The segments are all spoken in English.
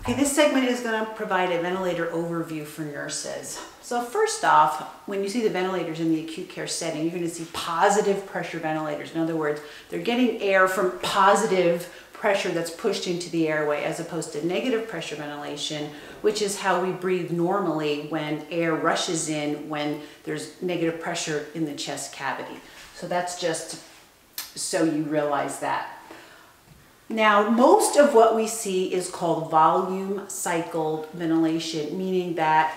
Okay, this segment is going to provide a ventilator overview for nurses. So first off, when you see the ventilators in the acute care setting, you're going to see positive pressure ventilators. In other words, they're getting air from positive pressure that's pushed into the airway as opposed to negative pressure ventilation, which is how we breathe normally when air rushes in when there's negative pressure in the chest cavity. So that's just so you realize that. Now, most of what we see is called volume cycled ventilation, meaning that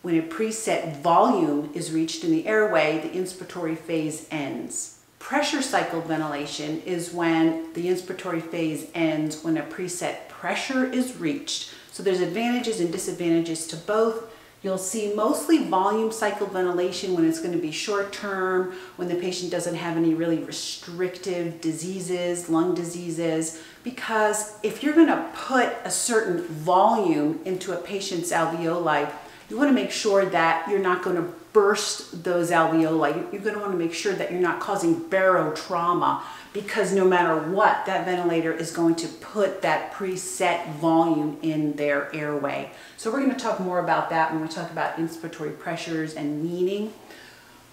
when a preset volume is reached in the airway, the inspiratory phase ends. Pressure cycled ventilation is when the inspiratory phase ends when a preset pressure is reached. So there's advantages and disadvantages to both. You'll see mostly volume cycled ventilation when it's going to be short term, when the patient doesn't have any really restrictive diseases, lung diseases, because if you're going to put a certain volume into a patient's alveoli, you want to make sure that you're not going to burst those alveoli. You're going to want to make sure that you're not causing barotrauma because no matter what, that ventilator is going to put that preset volume in their airway. So we're going to talk more about that when we talk about inspiratory pressures and weaning.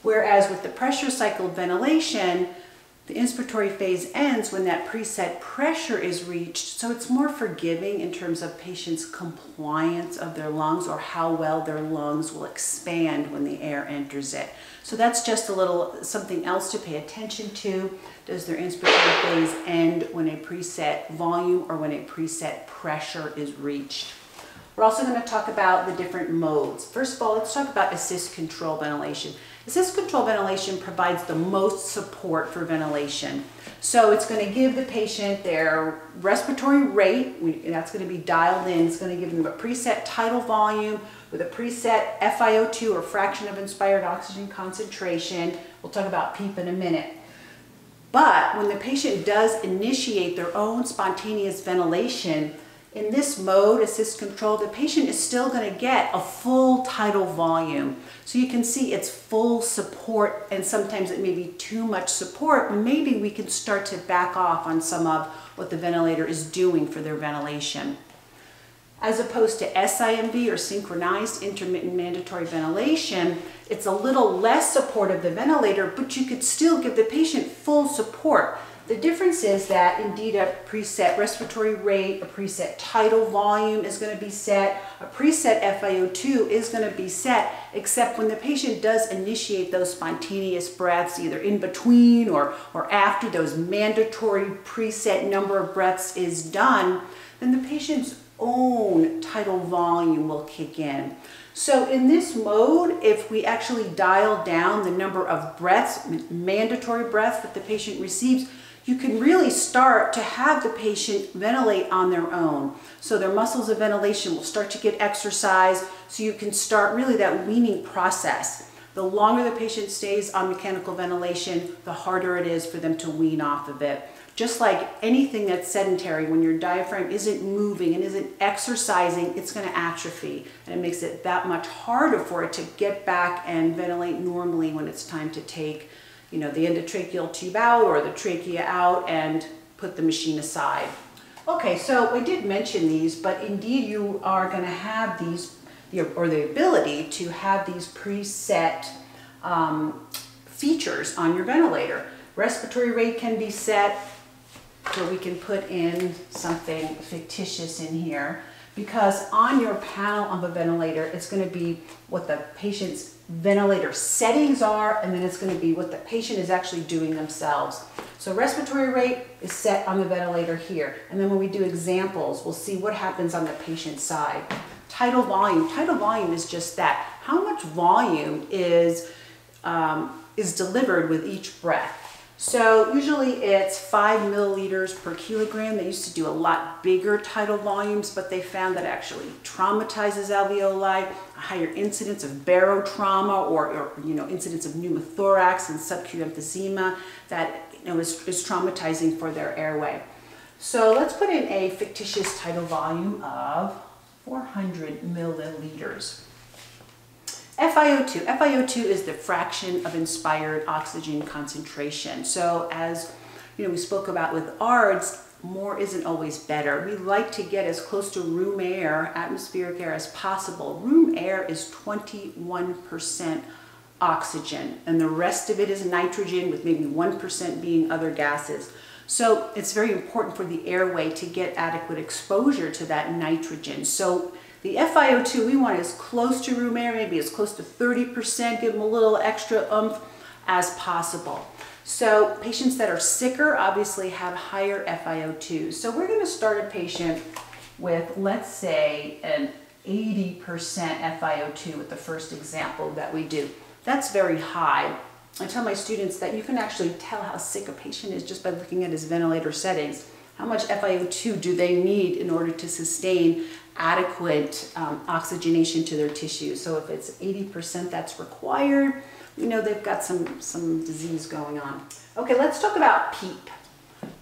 Whereas with the pressure cycled ventilation, the inspiratory phase ends when that preset pressure is reached, so it's more forgiving in terms of patients' compliance of their lungs or how well their lungs will expand when the air enters it. So that's just a little something else to pay attention to. Does their inspiratory phase end when a preset volume or when a preset pressure is reached? We're also going to talk about the different modes. First of all, let's talk about assist control ventilation. Assist control ventilation provides the most support for ventilation. So it's going to give the patient their respiratory rate, that's going to be dialed in. It's going to give them a preset tidal volume with a preset FiO2 or fraction of inspired oxygen concentration. We'll talk about PEEP in a minute. But when the patient does initiate their own spontaneous ventilation, in this mode, assist control, the patient is still going to get a full tidal volume. So you can see it's full support and sometimes it may be too much support. Maybe we can start to back off on some of what the ventilator is doing for their ventilation. As opposed to SIMV or synchronized intermittent mandatory ventilation, it's a little less support of the ventilator, but you could still give the patient full support. The difference is that indeed a preset respiratory rate, a preset tidal volume is going to be set, a preset FiO2 is going to be set, except when the patient does initiate those spontaneous breaths, either in between or, or after those mandatory preset number of breaths is done, then the patient's own tidal volume will kick in. So in this mode, if we actually dial down the number of breaths, mandatory breaths that the patient receives, you can really start to have the patient ventilate on their own. So their muscles of ventilation will start to get exercise so you can start really that weaning process. The longer the patient stays on mechanical ventilation, the harder it is for them to wean off of it. Just like anything that's sedentary, when your diaphragm isn't moving and isn't exercising, it's going to atrophy. And it makes it that much harder for it to get back and ventilate normally when it's time to take you know, the endotracheal tube out or the trachea out and put the machine aside. Okay, so I did mention these, but indeed you are going to have these, or the ability to have these preset um, features on your ventilator. Respiratory rate can be set where we can put in something fictitious in here because on your panel of a ventilator, it's going to be what the patient's ventilator settings are, and then it's going to be what the patient is actually doing themselves. So respiratory rate is set on the ventilator here. And then when we do examples, we'll see what happens on the patient side. Tidal volume. Tidal volume is just that. How much volume is, um, is delivered with each breath? So usually it's five milliliters per kilogram. They used to do a lot bigger tidal volumes, but they found that actually traumatizes alveoli, a higher incidence of barotrauma or, or you know, incidence of pneumothorax and subacute emphysema that you know, is, is traumatizing for their airway. So let's put in a fictitious tidal volume of 400 milliliters. FiO2. FiO2 is the fraction of inspired oxygen concentration. So as you know, we spoke about with ARDS, more isn't always better. We like to get as close to room air, atmospheric air as possible. Room air is 21% oxygen and the rest of it is nitrogen with maybe 1% being other gases. So it's very important for the airway to get adequate exposure to that nitrogen. So the FiO2 we want as close to room air, maybe as close to 30%, give them a little extra oomph as possible. So patients that are sicker obviously have higher FiO2. So we're gonna start a patient with, let's say, an 80% FiO2 with the first example that we do. That's very high. I tell my students that you can actually tell how sick a patient is just by looking at his ventilator settings. How much FiO2 do they need in order to sustain adequate um, oxygenation to their tissues? So if it's 80% that's required, we know they've got some, some disease going on. Okay, let's talk about PEEP.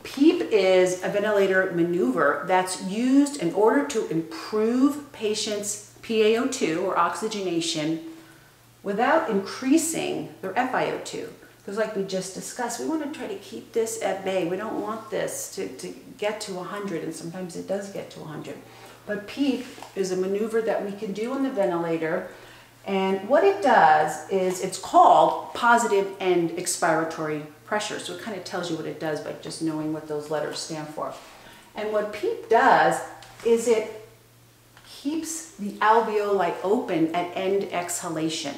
PEEP is a ventilator maneuver that's used in order to improve patients' PaO2 or oxygenation without increasing their FiO2. Because like we just discussed, we want to try to keep this at bay. We don't want this to, to get to 100, and sometimes it does get to 100. But PEEP is a maneuver that we can do on the ventilator. And what it does is it's called positive end expiratory pressure. So it kind of tells you what it does by just knowing what those letters stand for. And what PEEP does is it keeps the alveoli open at end exhalation.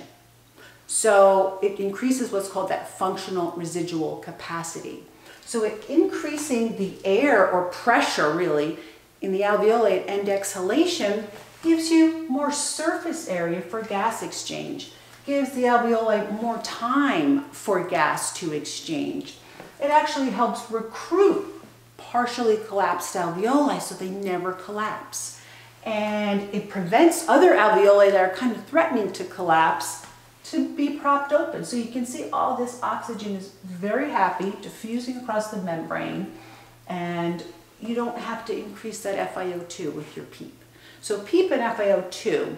So it increases what's called that functional residual capacity. So it increasing the air or pressure really in the alveoli at end exhalation gives you more surface area for gas exchange, gives the alveoli more time for gas to exchange. It actually helps recruit partially collapsed alveoli so they never collapse. And it prevents other alveoli that are kind of threatening to collapse to be propped open. So you can see all this oxygen is very happy diffusing across the membrane and you don't have to increase that FiO2 with your PEEP. So PEEP and FiO2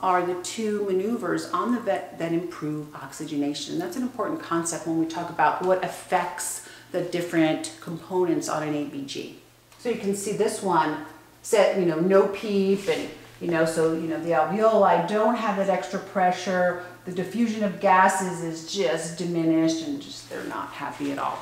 are the two maneuvers on the vent that improve oxygenation. That's an important concept when we talk about what affects the different components on an ABG. So you can see this one set, you know, no PEEP and, you know, so, you know, the alveoli don't have that extra pressure the diffusion of gases is just diminished and just they're not happy at all.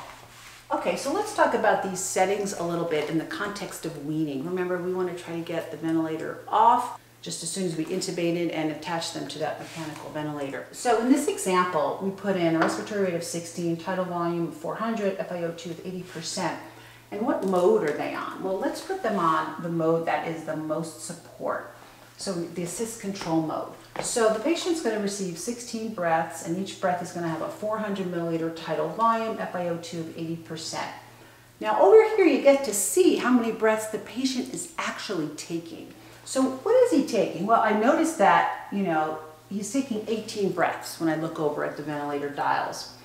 Okay, so let's talk about these settings a little bit in the context of weaning. Remember, we want to try to get the ventilator off just as soon as we intubated and attach them to that mechanical ventilator. So in this example, we put in a respiratory rate of 16, tidal volume 400, FiO2 of 80%. And what mode are they on? Well, let's put them on the mode that is the most support. So the assist control mode. So the patient's going to receive 16 breaths and each breath is going to have a 400 milliliter tidal volume, FiO2 of 80%. Now over here you get to see how many breaths the patient is actually taking. So what is he taking? Well, I noticed that, you know, he's taking 18 breaths when I look over at the ventilator dials.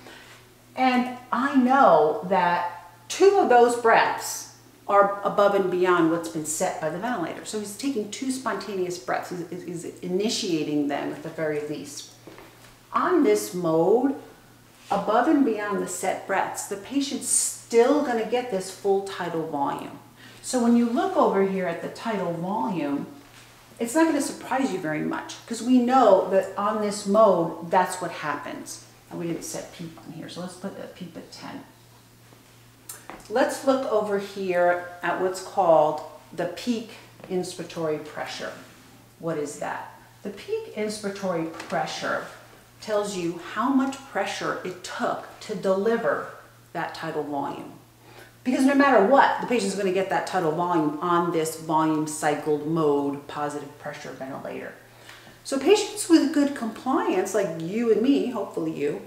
And I know that two of those breaths are above and beyond what's been set by the ventilator. So he's taking two spontaneous breaths. He's, he's initiating them at the very least. On this mode, above and beyond the set breaths, the patient's still going to get this full tidal volume. So when you look over here at the tidal volume, it's not going to surprise you very much because we know that on this mode, that's what happens. And we didn't set PEEP on here, so let's put a PEEP at 10. Let's look over here at what's called the peak inspiratory pressure. What is that? The peak inspiratory pressure tells you how much pressure it took to deliver that tidal volume. Because no matter what, the patient's going to get that tidal volume on this volume cycled mode positive pressure ventilator. So patients with good compliance, like you and me, hopefully you,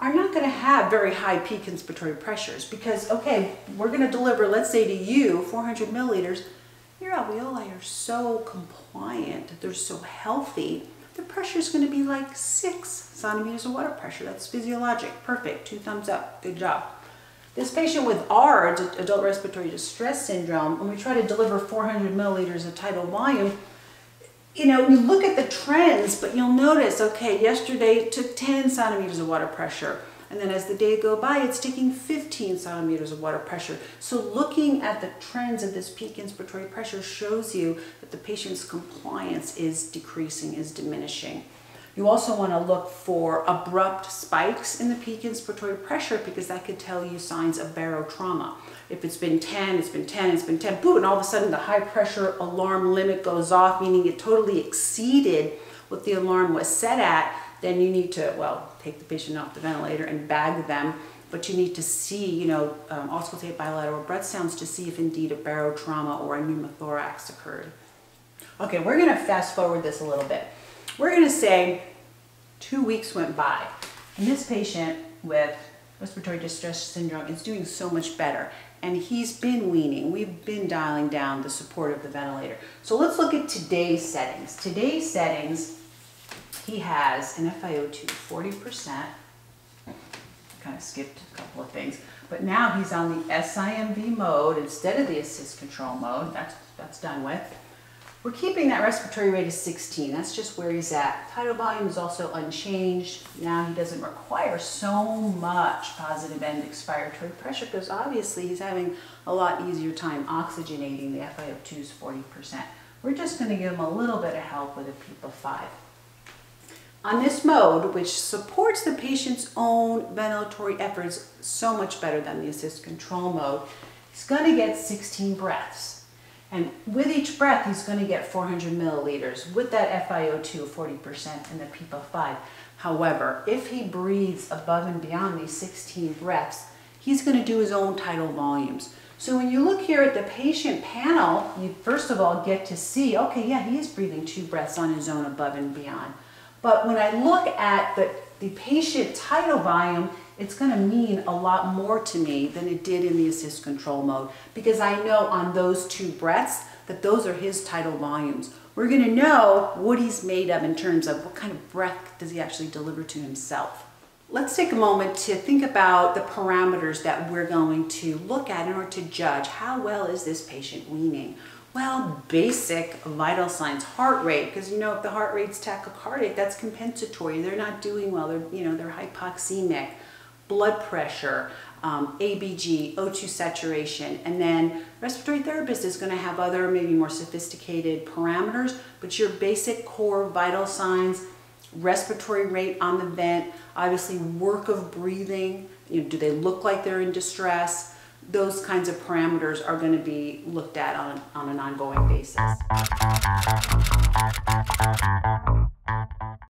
are not going to have very high peak inspiratory pressures because, okay, we're going to deliver, let's say to you, 400 milliliters. Your alveoli are so compliant, they're so healthy, the pressure is going to be like six centimeters of water pressure. That's physiologic. Perfect. Two thumbs up. Good job. This patient with ARDS, adult respiratory distress syndrome, when we try to deliver 400 milliliters of tidal volume, you know, you look at the trends, but you'll notice, okay, yesterday it took 10 centimeters of water pressure. And then as the day go by, it's taking 15 centimeters of water pressure. So looking at the trends of this peak inspiratory pressure shows you that the patient's compliance is decreasing, is diminishing. You also want to look for abrupt spikes in the peak inspiratory pressure because that could tell you signs of barotrauma. If it's been 10, it's been 10, it's been 10, boom, and all of a sudden the high pressure alarm limit goes off, meaning it totally exceeded what the alarm was set at, then you need to, well, take the patient off the ventilator and bag them, but you need to see, you know, um, auscultate bilateral breath sounds to see if indeed a barotrauma or a pneumothorax occurred. Okay, we're gonna fast forward this a little bit. We're gonna say two weeks went by and this patient with respiratory distress syndrome is doing so much better and he's been weaning. We've been dialing down the support of the ventilator. So let's look at today's settings. Today's settings, he has an FiO2 40%. Kind of skipped a couple of things. But now he's on the SIMV mode instead of the assist control mode. That's, that's done with. We're keeping that respiratory rate of 16. That's just where he's at. Tidal volume is also unchanged. Now he doesn't require so much positive end expiratory pressure because obviously he's having a lot easier time oxygenating. The FiO2 is 40%. We're just going to give him a little bit of help with a PEEP of 5. On this mode, which supports the patient's own ventilatory efforts so much better than the assist control mode, he's going to get 16 breaths. And with each breath, he's going to get 400 milliliters with that FiO2 40% and the PEEP of 5. However, if he breathes above and beyond these 16 breaths, he's going to do his own tidal volumes. So when you look here at the patient panel, you first of all get to see, okay, yeah, he is breathing two breaths on his own above and beyond. But when I look at the, the patient tidal volume, it's going to mean a lot more to me than it did in the assist control mode because I know on those two breaths that those are his tidal volumes. We're going to know what he's made of in terms of what kind of breath does he actually deliver to himself. Let's take a moment to think about the parameters that we're going to look at in order to judge how well is this patient weaning. Well, basic vital signs, heart rate, because you know if the heart rate's tachycardic, that's compensatory. They're not doing well. They're you know they're hypoxemic. Blood pressure, um, ABG, O2 saturation, and then respiratory therapist is going to have other maybe more sophisticated parameters. But your basic core vital signs, respiratory rate on the vent, obviously work of breathing. You know, do they look like they're in distress? those kinds of parameters are going to be looked at on, on an ongoing basis.